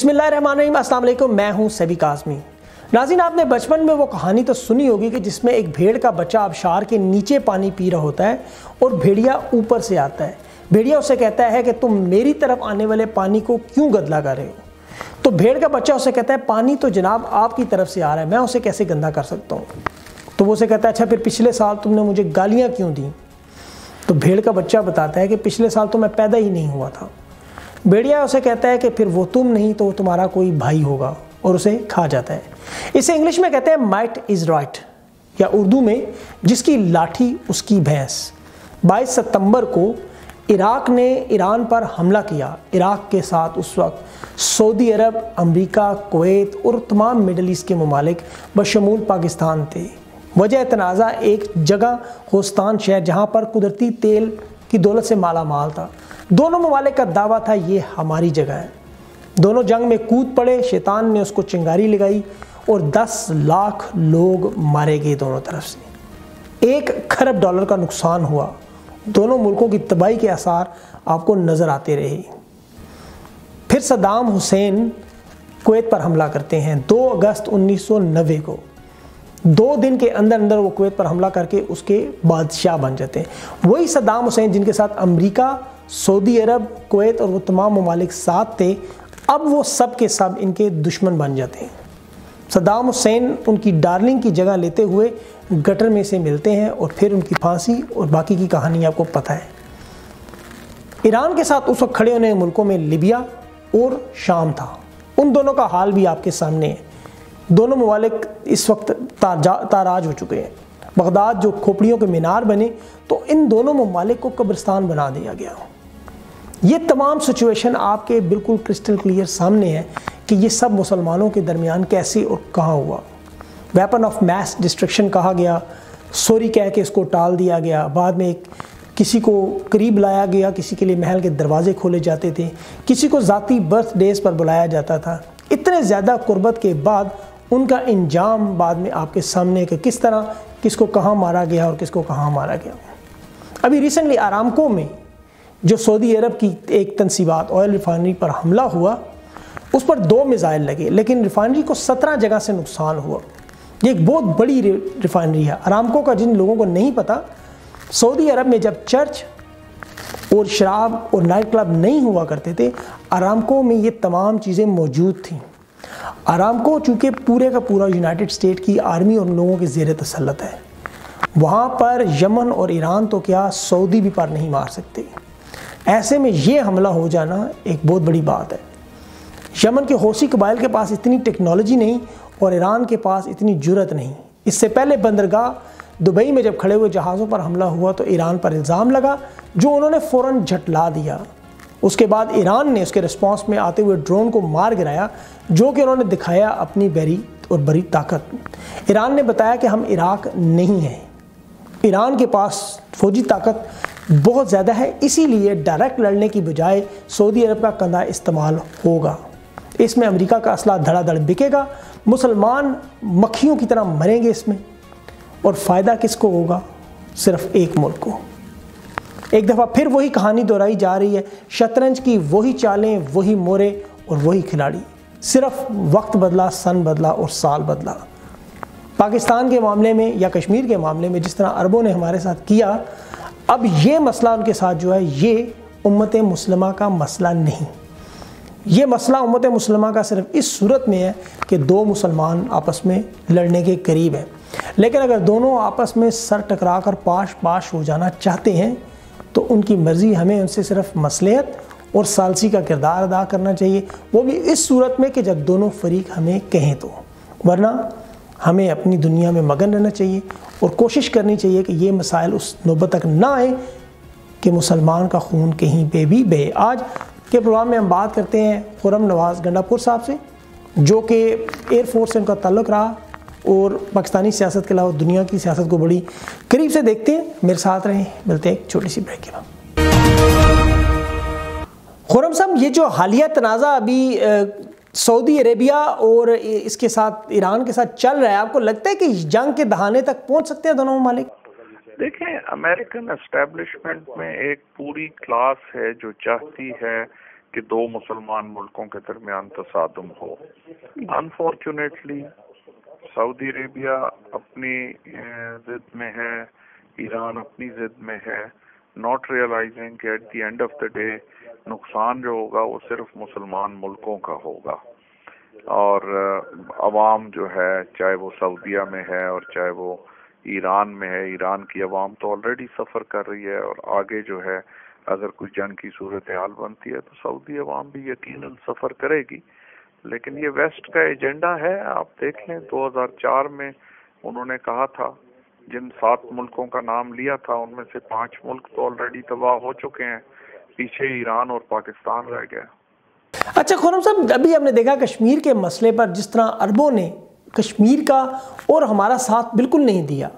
بسم اللہ الرحمن الرحیم، السلام علیکم، میں ہوں سبی کازمی ناظرین، آپ نے بچپن میں وہ کہانی تو سنی ہوگی کہ جس میں ایک بھیڑ کا بچہ آبشار کے نیچے پانی پی رہا ہوتا ہے اور بھیڑیا اوپر سے آتا ہے۔ بھیڑیا اسے کہتا ہے کہ تم میری طرف آنے والے پانی کو کیوں گدلا کر رہے ہو؟ تو بھیڑ کا بچہ اسے کہتا ہے، پانی تو جناب آپ کی طرف سے آ رہا ہے، میں اسے کیسے گندا کر سکتا ہوں؟ تو وہ اسے کہتا ہے اچھا پھر پچھلے سال تم نے مجھے گالیاں کیوں دیں؟ تو بھیڑ کا بچہ بتاتا ہے کہ پچھلے سال تو میں پیدا ہی نہیں ہوا تھا۔ بیڑیا اسے کہتا ہے کہ پھر وہ تم نہیں تو تمہارا کوئی بھائی ہوگا اور اسے کھا جاتا ہے۔ اسے انگلش میں کہتے ہیں مائٹ از رائٹ یا اردو میں جس کی لاٹھی اس کی بھینس۔ بائیس ستمبر کو عراق نے ایران پر حملہ کیا۔ عراق کے ساتھ اس وقت سعودی عرب، امریکہ، کویت اور تمام مڈل ایسٹ کے ممالک بشمول پاکستان تھے۔ وجہ تنازع ایک جگہ ہوستان شہر جہاں پر قدرتی تیل کی دولت سے مالا مال تھا۔ دونوں ممالک کا دعویٰ تھا، یہ ہماری جگہ ہے۔ دونوں جنگ میں کود پڑے، شیطان نے اس کو چنگاری لگائی اور دس لاکھ لوگ مارے گئے دونوں طرف سے۔ ایک کھرب ڈالر کا نقصان ہوا۔ دونوں ملکوں کی تباہی کے اثار آپ کو نظر آتے رہے۔ پھر صدام حسین کویت پر حملہ کرتے ہیں۔ دو اگست انیس سو نوے کو۔ دو دن کے اندر اندر وہ کویت پر حملہ کر کے اس کے بادشاہ بن جاتے ہیں۔ وہی صدام حسین جن کے ساتھ امریکہ، سعودی عرب، کویت اور وہ تمام ممالک ساتھ تھے، اب وہ سب کے سب ان کے دشمن بن جاتے ہیں۔ صدام حسین ان کی ڈارلنگ کی جگہ لیتے ہوئے گٹر میں سے ملتے ہیں اور پھر ان کی پھانسی اور باقی کی کہانی آپ کو پتہ ہے ایران کے ساتھ اس وقت کھڑے ہونے ملکوں میں لیبیا اور شام تھا۔ ان دونوں کا حال بھی آپ کے سامنے ہے۔ دونوں ممالک اس وقت تاراج ہو چکے ہیں۔ بغداد جو کھوپڑیوں کے مینار بنے، تو ان دونوں ممالک کو قبرستان بنا دیا گیا۔ یہ تمام سچویشن آپ کے بالکل کرسٹل کلیئر سامنے ہے کہ یہ سب مسلمانوں کے درمیان کیسے اور کہاں ہوا۔ ویپن آف میس ڈسٹرکشن کہا گیا۔ سوری کہہ کے اس کو ٹال دیا گیا۔ بعد میں ایک کسی کو قریب لایا گیا، کسی کے لیے محل کے دروازے کھولے جاتے تھے۔ کسی کو ذاتی برتھ ڈیز پر بلایا جاتا تھا۔ اتنے زیادہ قربت کے بعد ان کا انجام بعد میں آپ کے سامنے کہ کس طرح کس کو کہاں مارا گیا اور کس کو کہاں مارا گیا۔ ابھی ریسنٹلی آرامکو میں جو سعودی عرب کی ایک تنصیبات آئل ریفائنری پر حملہ ہوا، اس پر دو میزائل لگے، لیکن ریفائنری کو سترہ جگہ سے نقصان ہوا۔ یہ ایک بہت بڑی ریفائنری ہے۔ آرامکو کا جن لوگوں کو نہیں پتا، سعودی عرب میں جب چرچ اور شراب اور نائٹ کلب نہیں ہوا کرتے تھے آرامکو میں یہ تمام چیزیں موجود تھیں۔ آرامکو چونکہ پورے کا پورا یونائٹڈ اسٹیٹ کی آرمی اور لوگوں کے زیر تسلط ہے۔ وہاں پر یمن اور ایران تو کیا سعودی بھی پر نہیں مار سکتے۔ ایسے میں یہ حملہ ہو جانا ایک بہت بڑی بات ہے۔ یمن کے حوثی قبائل کے پاس اتنی ٹیکنالوجی نہیں اور ایران کے پاس اتنی جرت نہیں۔ اس سے پہلے بندرگاہ دبئی میں جب کھڑے ہوئے جہازوں پر حملہ ہوا تو ایران پر الزام لگا، جو انہوں نے فوراً جھٹلا دیا۔ اس کے بعد ایران نے اس کے رسپانس میں آتے ہوئے ڈرون کو مار گرایا، جو کہ انہوں نے دکھایا اپنی بری اور بری طاقت۔ ایران نے بتایا کہ ہم عراق نہیں ہیں۔ ایران کے پاس فوجی طاقت بہت زیادہ ہے، اسی لیے ڈائریکٹ لڑنے کی بجائے سعودی عرب کا کندھا استعمال ہوگا۔ اس میں امریکہ کا اسلحہ دھڑا دھڑ بکے گا، مسلمان مکھیوں کی طرح مریں گے اس میں۔ اور فائدہ کس کو ہوگا؟ صرف ایک ملک کو۔ ایک دفعہ پھر وہی کہانی دہرائی جا رہی ہے۔ شطرنج کی وہی چالیں، وہی مورے اور وہی کھلاڑی۔ صرف وقت بدلا، سن بدلا اور سال بدلا۔ پاکستان کے معاملے میں یا کشمیر کے معاملے میں جس طرح عربوں نے ہمارے ساتھ کیا، اب یہ مسئلہ ان کے ساتھ جو ہے، یہ امت مسلمہ کا مسئلہ نہیں۔ یہ مسئلہ امت مسلمہ کا صرف اس صورت میں ہے کہ دو مسلمان آپس میں لڑنے کے قریب ہیں۔ لیکن اگر دونوں آپس میں سر ٹکرا کر پاش پاش ہو جانا چاہتے ہیں تو ان کی مرضی ہمیں ان سے صرف مصلحت اور سالسی کا کردار ادا کرنا چاہیے۔ وہ بھی اس صورت میں کہ جب دونوں فریق ہمیں کہیں تو۔ ورنہ ہمیں اپنی دنیا میں مگن رہنا چاہیے اور کوشش کرنی چاہیے کہ یہ مسائل اس نوبت تک نہ آئیں کہ مسلمان کا خون کہیں پہ بھی بے آج کے پروگرام میں ہم بات کرتے ہیں خورم نواز گنڈا پور صاحب سے، جو کہ ایئر فورس سے ان کا تعلق رہا۔ اور پاکستانی سیاست کے علاوہ دنیا کی سیاست کو بڑی قریب سے دیکھتے ہیں۔ میرے ساتھ رہیں۔ ملتے ہیں ایک چھوٹی سی بریک کے بعد۔ خورم صاحب یہ جو حالیہ تنازع ابھی سعودی عربیہ اور اس کے ساتھ ایران کے ساتھ چل رہا ہے، آپ کو لگتا ہے کہ جنگ کے دہانے تک پہنچ سکتے ہیں دونوں ممالک؟ دیکھیں امریکن اسٹیبلشمنٹ میں ایک پوری کلاس ہے جو چاہتی ہے کہ دو مسلمان ملکوں کے درمیان تصادم ہو۔ انفارچونیٹلی سعودی عربیہ اپنی ضد میں ہے، ایران اپنی ضد میں ہے ناٹ ریئلائزنگ کہ at the end of the day نقصان جو ہوگا وہ صرف مسلمان ملکوں کا ہوگا۔ اور عوام جو ہے، چاہے وہ سعودیہ میں ہے اور چاہے وہ ایران میں ہے، ایران کی عوام تو آلریڈی سفر کر رہی ہے اور آگے جو ہے، اگر کوئی جنگ کی صورتحال بنتی ہے تو سعودی عوام بھی یقیناً سفر کرے گی۔ لیکن یہ ویسٹ کا ایجنڈا ہے، آپ دیکھ لیں دو ہزار چار میں انہوں نے کہا تھا، جن سات ملکوں کا نام لیا تھا، ان میں سے پانچ ملک تو آلریڈی تباہ ہو چکے ہیں، پیچھے ایران اور پاکستان رہ گیا اچھا خورم صاحب، ابھی ہم نے دیکھا کشمیر کے مسئلے پر جس طرح عربوں نے کشمیر کا اور ہمارا ساتھ بالکل نہیں دیا۔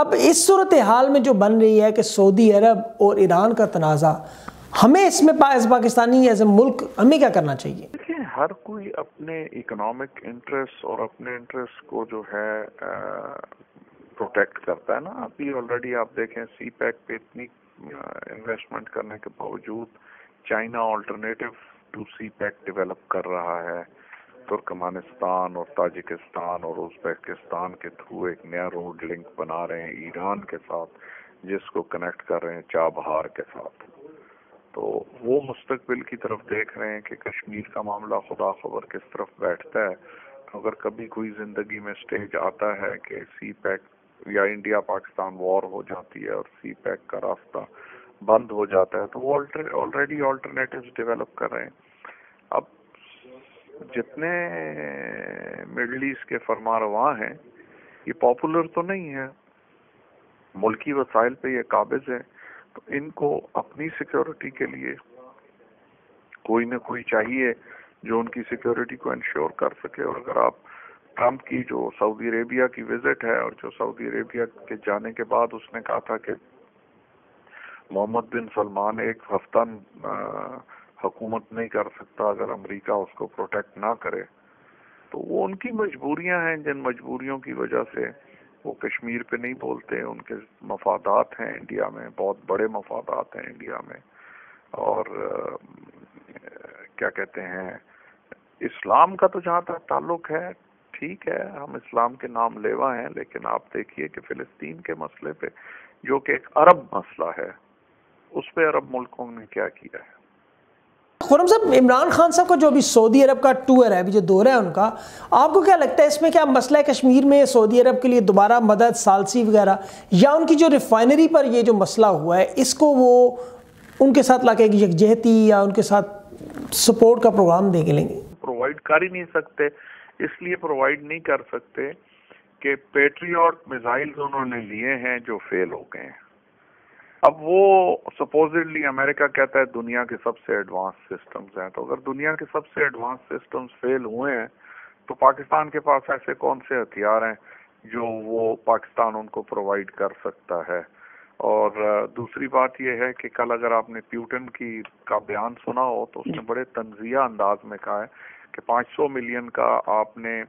اب اس صورتحال میں جو بن رہی ہے کہ سعودی عرب اور ایران کا تنازع ہمیں اس میں پاکستانی ایز اے ملک، ہمیں کیا کرنا چاہیے؟ ہر کوئی اپنے اکنامک انٹرسٹ اور اپنے انٹرسٹ کو جو ہے پروٹیکٹ کرتا ہے نا۔ ابھی آلریڈی آپ دیکھیں سی پیک پہ اتنی انویسٹمنٹ کرنے کے باوجود China alternative to CPEC develop کر رہا ہے۔ ترکمانستان اور تاجکستان اور ازبیکستان کے تھرو ایک نیا روڈ لنک بنا رہے ہیں، ایران کے ساتھ جس کو کنیکٹ کر رہے ہیں، چابہار کے ساتھ۔ تو وہ مستقبل کی طرف دیکھ رہے ہیں کہ کشمیر کا معاملہ خدا خبر کس طرف بیٹھتا ہے۔ اگر کبھی کوئی زندگی میں سٹیج آتا ہے کہ سی پیک یا انڈیا پاکستان وار ہو جاتی ہے اور سی پیک کا راستہ بند ہو جاتا ہے تو وہ آلریڈی آلٹرنیٹیوز ڈیولپ کر رہے ہیں۔ اب جتنے مڈل ایسٹ کے فرما رواں ہیں، یہ پاپولر تو نہیں ہے ملکی وسائل پہ یہ قابض ہے تو ان کو اپنی سیکیورٹی کے لیے کوئی نہ کوئی چاہیے جو ان کی سیکیورٹی کو انشور کر سکے۔ اور اگر آپ ٹرمپ کی جو سعودی عربیہ کی وزٹ ہے اور جو سعودی عربیہ کے جانے کے بعد اس نے کہا تھا کہ محمد بن سلمان ایک ہفتہ حکومت نہیں کر سکتا اگر امریکہ اس کو پروٹیکٹ نہ کرے۔ تو وہ ان کی مجبوریاں ہیں جن مجبوریوں کی وجہ سے وہ کشمیر پہ نہیں بولتے، ان کے مفادات ہیں انڈیا میں، بہت بڑے مفادات ہیں انڈیا میں۔ اور کیا کہتے ہیں، اسلام کا تو جہاں تک تعلق ہے، ٹھیک ہے، ہم اسلام کے نام لیوا ہیں، لیکن آپ دیکھیے کہ فلسطین کے مسئلے پہ، جو کہ ایک عرب مسئلہ ہے، اس پہ عرب ملکوں نے کیا کیا ہے؟ خورم صاحب، عمران خان صاحب کا جو ابھی سعودی عرب کا ٹور ہے، ابھی جو دور ہے ان کا، آپ کو کیا لگتا ہے اس میں کیا مسئلہ ہے کشمیر میں سعودی عرب کے لیے دوبارہ مدد، سالسی وغیرہ، یا ان کی جو ریفائنری پر یہ جو مسئلہ ہوا ہے، اس کو وہ ان کے ساتھ لا کے یکجہتی یا ان کے ساتھ سپورٹ کا پروگرام دے کے لیں گے؟ پرووائڈ کر ہی نہیں سکتے، اس لیے پرووائڈ نہیں کر سکتے کہ پیٹریوٹ میزائلز انہوں نے لیے ہیں جو فیل ہو گئے ہیں۔ اب وہ سپوزڈلی امریکہ کہتا ہے دنیا کے سب سے ایڈوانس سسٹمز ہیں۔ تو اگر دنیا کے سب سے ایڈوانس سسٹمز فیل ہوئے ہیں، تو پاکستان کے پاس ایسے کون سے ہتھیار ہیں جو وہ پاکستان ان کو پرووائڈ کر سکتا ہے؟ اور دوسری بات یہ ہے کہ کل اگر آپ نے پیوٹن کی کا بیان سنا ہو، تو اس نے بڑے تنزیہ انداز میں کہا ہے کہ پانچ سو ملین کا آپ نے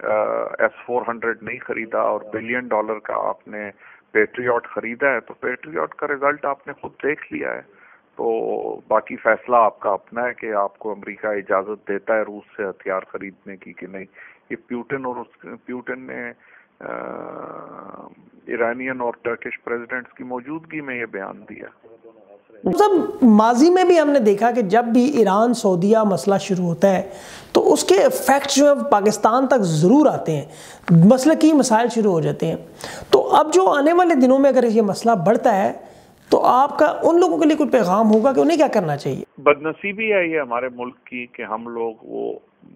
ایس فور ہنڈریڈ نہیں خریدا اور بلین ڈالر کا آپ نے پیٹریوٹ خریدا ہے، تو پیٹریوٹ کا ریزلٹ آپ نے خود دیکھ لیا ہے۔ تو باقی فیصلہ آپ کا اپنا ہے کہ آپ کو امریکہ اجازت دیتا ہے روس سے ہتھیار خریدنے کی کہ نہیں۔ یہ پیوٹن اور پیوٹن نے ایرانین اور ٹرکش پریزیڈنٹس کی موجودگی میں یہ بیان دیا۔ مطلب ماضی میں بھی ہم نے دیکھا کہ جب بھی ایران سعودیہ مسئلہ شروع ہوتا ہے، تو اس کے افیکٹ جو ہے پاکستان تک ضرور آتے ہیں۔ مسئلہ کی مسائل شروع ہو جاتے ہیں۔ تو اب جو آنے والے دنوں میں اگر یہ مسئلہ بڑھتا ہے، تو آپ کا ان لوگوں کے لیے کوئی پیغام ہوگا کہ انہیں کیا کرنا چاہیے؟ بدنصیبی ہے یہ ہمارے ملک کی کہ ہم لوگ وہ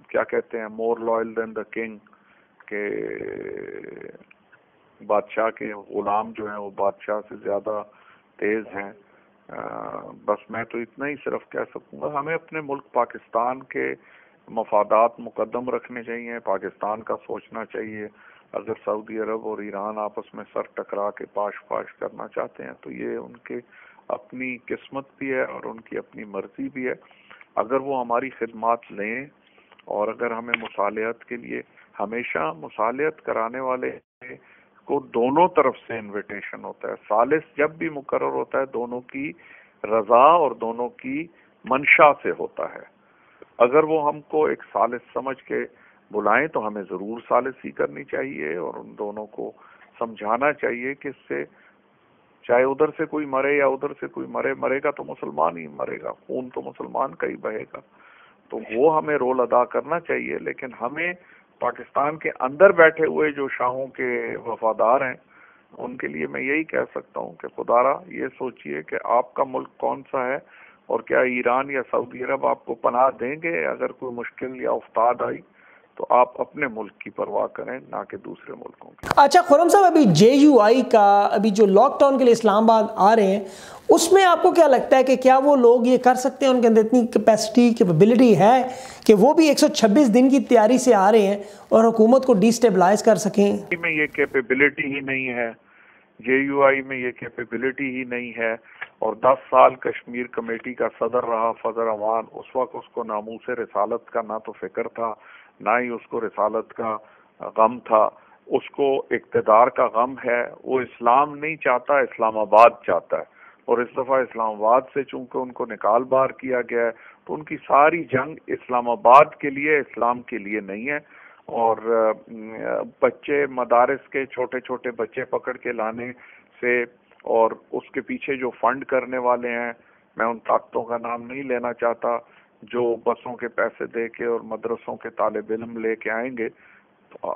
کیا کہتے ہیں more loyal then the king کہ بادشاہ کے غلام جو ہیں، وہ بادشاہ سے زیادہ تیز ہیں۔ بس میں تو اتنا ہی صرف کہہ سکوں گا، ہمیں اپنے ملک پاکستان کے مفادات مقدم رکھنے چاہیے، پاکستان کا سوچنا چاہیے۔ اگر سعودی عرب اور ایران آپس میں سر ٹکرا کے پاش پاش کرنا چاہتے ہیں تو یہ ان کے اپنی قسمت بھی ہے اور ان کی اپنی مرضی بھی ہے۔ اگر وہ ہماری خدمات لیں اور اگر ہمیں مصالحت کے لیے ہمیشہ مصالحت کرانے والے کو دونوں طرف سے انویٹیشن ہوتا ہے۔ سالس جب بھی مقرر ہوتا ہے دونوں کی رضا اور دونوں کی منشا سے ہوتا ہے۔ اگر وہ ہم کو ایک سالس سمجھ کے بلائیں تو ہمیں ضرور سالسی کرنی چاہیے اور ان دونوں کو سمجھانا چاہیے کہ اس سے چاہے ادھر سے کوئی مرے یا ادھر سے کوئی مرے مرے گا تو مسلمان ہی مرے گا، خون تو مسلمان کا ہی بہے گا۔ تو وہ ہمیں رول ادا کرنا چاہیے، لیکن ہمیں پاکستان کے اندر بیٹھے ہوئے جو شاہوں کے وفادار ہیں، ان کے لیے میں یہی کہہ سکتا ہوں کہ خدارہ، یہ سوچئے کہ آپ کا ملک کون سا ہے اور کیا ایران یا سعودی عرب آپ کو پناہ دیں گے اگر کوئی مشکل یا افتاد آئی؟ تو آپ اپنے ملک کی پرواہ کریں نہ کہ دوسرے ملکوں کی۔ اچھا خورم صاحب ابھی جے یو آئی کا ابھی جو لاک ڈاؤن کے لیے اسلام آباد آ رہے ہیں اس میں آپ کو کیا لگتا ہے کہ کیا وہ لوگ یہ کر سکتے ہیں؟ ان کے اندر اتنی کیپیسٹی کیپیبلٹی ہے کہ وہ بھی ایک سو چھبیس دن کی تیاری سے آ رہے ہیں اور حکومت کو ڈی سٹیبلائز کر سکیں؟ میں یہ کیپیبلٹی ہی نہیں ہے۔ جے یو آئی میں یہ کیپیبلٹی ہی نہیں ہے۔ اور دس سال کشمیر کمیٹی کا صدر رہا فضر امان اس وقت اس کو ناموس رسالت کا نہ تو فکر تھا۔ نہ ہی اس کو رسالت کا غم تھا۔ اس کو اقتدار کا غم ہے۔ وہ اسلام نہیں چاہتا، اسلام آباد چاہتا ہے۔ اور اس دفعہ اسلام آباد سے چونکہ ان کو نکال بار کیا گیا ہے، تو ان کی ساری جنگ اسلام آباد کے لیے، اسلام کے لیے نہیں ہے۔ اور بچے مدارس کے، چھوٹے چھوٹے بچے پکڑ کے لانے سے اور اس کے پیچھے جو فنڈ کرنے والے ہیں، میں ان طاقتوں کا نام نہیں لینا چاہتا۔ جو بسوں کے پیسے دے کے اور مدرسوں کے طالب علم لے کے آئیں گے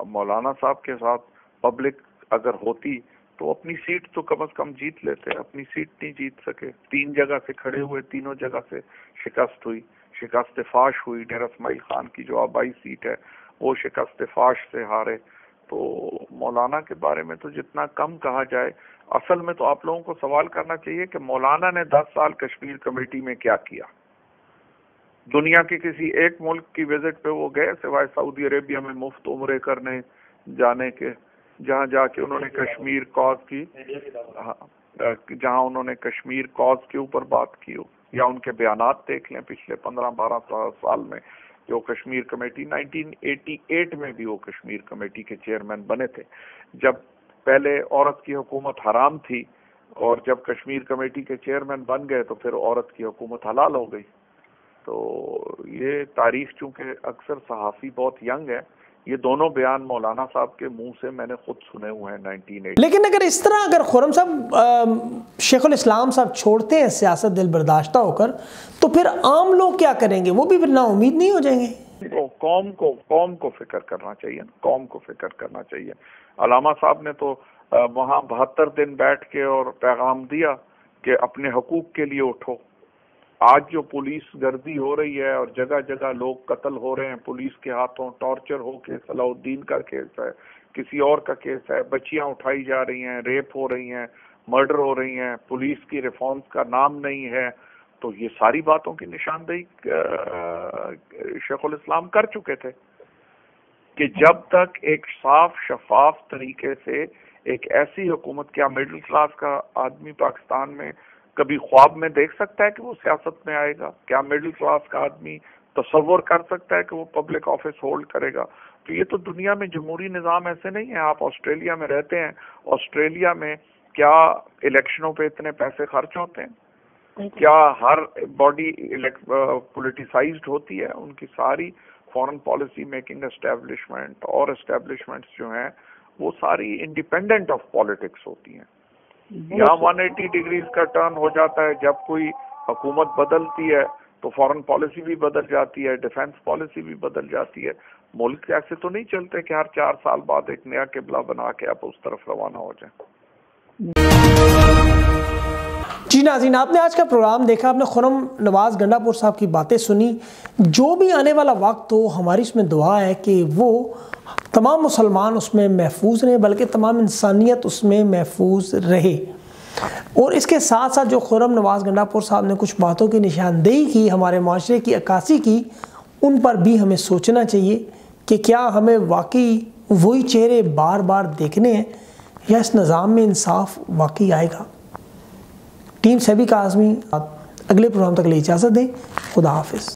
مولانا صاحب کے ساتھ پبلک اگر ہوتی تو اپنی سیٹ تو کم از کم جیت لیتے، اپنی سیٹ نہیں جیت سکے۔ تین جگہ سے کھڑے ہوئے، تینوں جگہ سے شکست ہوئی۔ شکست فاش ہوئی ڈیر اسماعیل خان کی جو آبائی سیٹ ہے، وہ شکست فاش سے ہارے۔ تو مولانا کے بارے میں تو جتنا کم کہا جائے، اصل میں تو آپ لوگوں کو سوال کرنا چاہیے کہ مولانا نے دس سال کشمیر کمیٹی میں کیا کیا؟ دنیا کے کسی ایک ملک کی وزٹ پہ وہ گئے، سوائے سعودی عربیہ میں مفت عمرے کرنے، جانے کے، جہاں جا کے انہوں نے کشمیر کاز کی۔ ہاں، جہاں انہوں نے کشمیر کاز کے اوپر بات کی ہو، یا ان کے بیانات دیکھ لیں پچھلے پندرہ، بارہ سال میں جو Kashmir committee nineteen eighty eight میں بھی وہ کشمیر کمیٹی کے چیئرمین بنے تھے۔ جب پہلے عورت کی حکومت حرام تھی اور جب کشمیر کمیٹی کے چیئرمین بن گئے تو پھر عورت کی حکومت حلال ہو گئی۔ تو یہ تاریخ چونکہ اکثر صحافی بہت ینگ ہے یہ دونوں بیان مولانا صاحب کے منہ سے میں نے خود سنے ہوئے ہیں نائنٹین ایٹ لیکن اگر اس طرح اگر خورم صاحب شیخ الاسلام صاحب چھوڑتے ہیں سیاست دل برداشتہ ہو کر تو پھر عام لوگ کیا کریں گے؟ وہ بھی نا امید نہیں ہو جائیں گے؟ قوم کو قوم کو فکر کرنا چاہیے قوم کو فکر کرنا چاہیے۔ علامہ صاحب نے تو وہاں بہتر دن بیٹھ کے اور پیغام دیا کہ اپنے حقوق کے لیے اٹھو۔ آج جو پولیس گردی ہو رہی ہے اور جگہ جگہ لوگ قتل ہو رہے ہیں، پولیس کے ہاتھوں ٹارچر ہو کے صلاح الدین کا کیس ہے، کسی اور کا کیس ہے، بچیاں اٹھائی جا رہی ہیں، ریپ ہو رہی ہیں، مرڈر ہو رہی ہیں، پولیس کی ریفارمز کا نام نہیں ہے۔ تو یہ ساری باتوں کی نشاندہی شیخ الاسلام کر چکے تھے کہ جب تک ایک صاف شفاف طریقے سے ایک ایسی حکومت، کیا مڈل کلاس کا آدمی پاکستان میں کبھی خواب میں دیکھ سکتا ہے کہ وہ سیاست میں آئے گا؟ کیا مڈل کلاس کا آدمی تصور کر سکتا ہے کہ وہ پبلک آفس ہولڈ کرے گا؟ تو یہ تو دنیا میں جمہوری نظام ایسے نہیں ہے آپ آسٹریلیا میں رہتے ہیں آسٹریلیا میں کیا الیکشنوں پہ اتنے پیسے خرچ ہوتے ہیں؟ کیا ہر باڈی پولیٹیسائزڈ ہوتی ہے؟ ان کی ساری فورن پالیسی میکنگ اسٹیبلشمنٹ اور اسٹیبلشمنٹس جو ہیں وہ ساری انڈیپینڈنٹ آف پالیٹکس ہوتی ہیں۔ یہاں ون ایٹی ڈگریز کا ٹرن ہو جاتا ہے۔ جب کوئی حکومت بدلتی ہے تو فورن پالیسی بھی بدل جاتی ہے ڈیفنس پالیسی بھی بدل جاتی ہے۔ ملک ایسے تو نہیں چلتے کہ ہر چار سال بعد ایک نیا قبلہ بنا کے آپ اس طرف روانہ ہو جائیں۔ جی ناظرین، آپ نے آج کا پروگرام دیکھا، آپ نے خرم نواز گنڈا پور صاحب کی باتیں سنی۔ جو بھی آنے والا وقت ہو ہماری اس میں دعا ہے کہ وہ تمام مسلمان اس میں محفوظ رہے بلکہ تمام انسانیت اس میں محفوظ رہے۔ اور اس کے ساتھ ساتھ جو خورم نواز گنڈا پور صاحب نے کچھ باتوں کی نشاندہی کی، ہمارے معاشرے کی عکاسی کی، ان پر بھی ہمیں سوچنا چاہیے کہ کیا ہمیں واقعی وہی چہرے بار بار دیکھنے ہیں یا اس نظام میں انصاف واقعی آئے گا۔ ٹیم سبھی کا آزمی اگلے پروگرام تک لے اجازت دیں۔ خدا حافظ۔